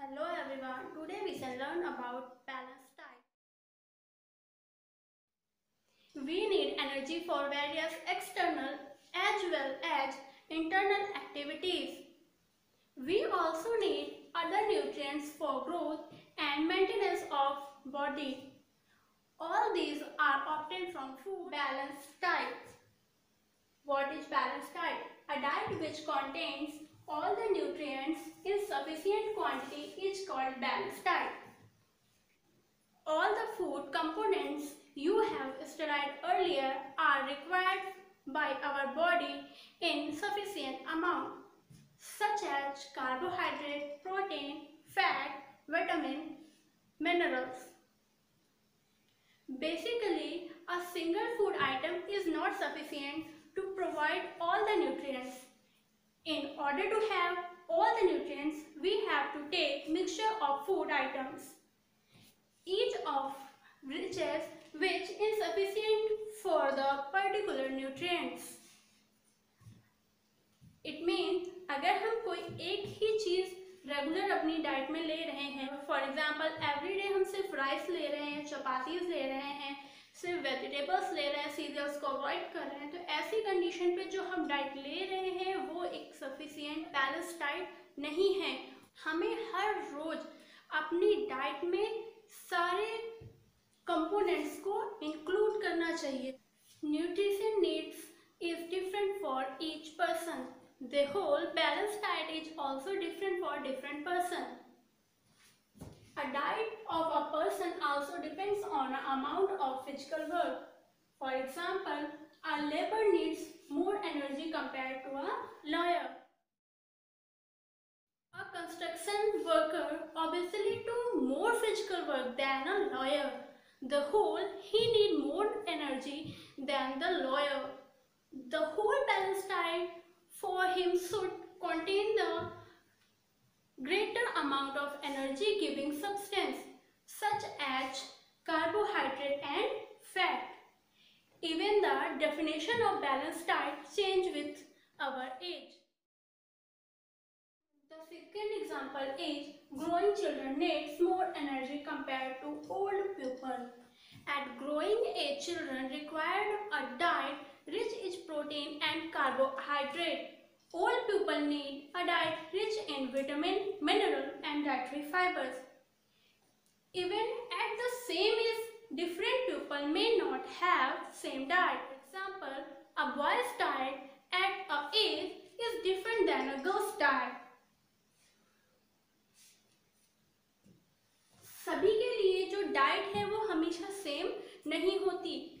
Hello everyone. Today we shall learn about diet. We need energy for various external as well as internal activities. We also need other nutrients for growth and maintenance of body. All these are obtained from food balanced diet. What is balanced diet? A diet which contains all the nutrients in sufficient quantity is called balanced diet. All the food components you have studied earlier are required by our body in sufficient amount such as carbohydrate, protein, fat, vitamin, minerals. Basically, a single food item is not sufficient to provide all the nutrients. In order to have all the nutrients, we have to take mixture of food items. Each of which is which insufficient for the particular nutrients. It means अगर हम कोई एक ही चीज़ regular अपनी diet में ले रहे हैं for example everyday हम सिर्फ़ राइस ले रहे हैं चपातीज ले रहे हैं सिर्फ़ वेजिटेबल्स ले रहे हैं सीरियल्स को अवॉइड कर रहे हैं तो ऐसी कंडीशन पे जो हम डाइट ले रहे हैं, वो एक सफिशियंट बैलेंस डाइट नहीं है। हमें हर रोज अपनी डाइट में सारे कंपोनेंट्स को इंक्लूड करना चाहिए। Nutrition needs is different for each person The whole balanced diet is also different for different person. A diet of a person also depends on the amount of physical work. For example, a labor needs more energy compared to a lawyer. A construction worker obviously do more physical work than a lawyer. The whole he need more energy than the lawyer. The whole balanced diet for him should contain the amount of energy giving substance such as carbohydrate and fat. Even the definition of balanced diet change with our age. The second example is growing children needs more energy compared to old people. At growing age children require a diet rich in protein and carbohydrate. Old people need a diet rich in vitamin, mineral and dietary fibers. Even at the same age, different people may not have same diet. For example, a boy's diet at a age is different than a girl's diet. सभी के लिए जो diet है वो हमेशा same नहीं होती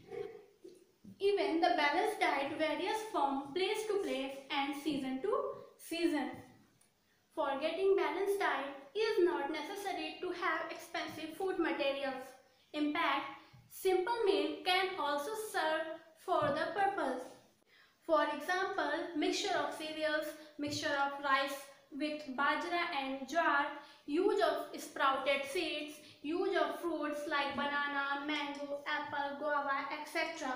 Even the balanced diet varies from place to place and season to season. For getting balanced diet is not necessary to have expensive food materials. In fact, simple meal can also serve for the purpose. For example, mixture of cereals, mixture of rice with bajra and jowar, use of sprouted seeds, use of fruits like banana, mango, apple, guava, etc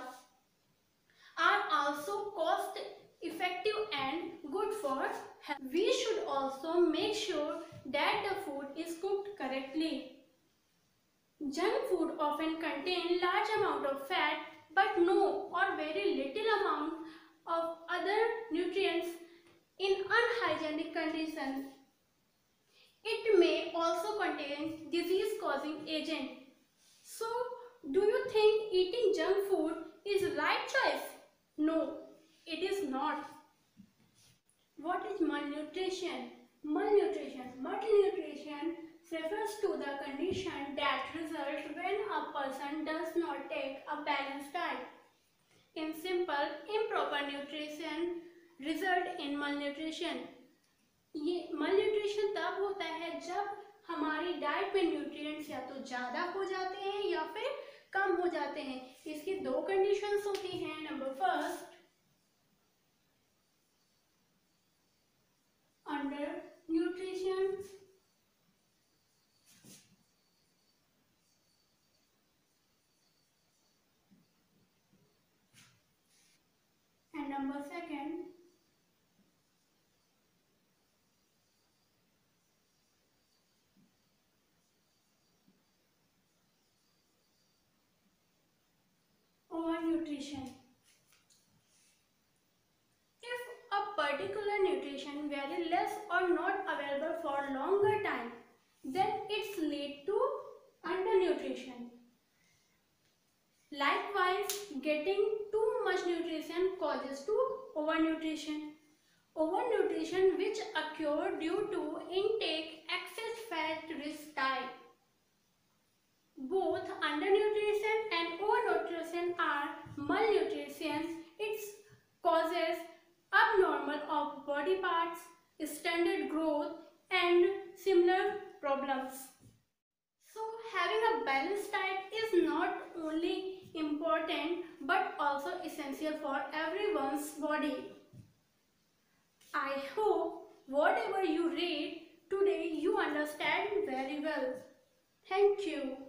are also cost effective and good for health. We should also make sure that the food is cooked correctly. Junk food often contain large amount of fat but no or very little amount of other nutrients in unhygienic conditions. It may also contain disease causing agent. So, do you think eating junk food is right choice? No, it is not. What is malnutrition? Malnutrition. Malnutrition refers to the condition that results when a person does not take a balanced diet. In simple, improper nutrition result in malnutrition. ये malnutrition तब होता है जब हमारी diet में nutrients या तो ज़्यादा हो जाते हैं या फिर कम हो जाते हैं। इसकी दो कंडीशंस होती हैं। Number first under nutrition and number second nutrition. If a particular nutrition very less or not available for longer time, then it's lead to undernutrition. Likewise, getting too much nutrition causes to overnutrition. Overnutrition which occur due to intake excess fat rich diet. Both undernutrition and overnutrition are malnutrition. It causes abnormal of body parts, standard growth and similar problems. So having a balanced diet is not only important but also essential for everyone's body. I hope whatever you read today you understand very well. Thank you.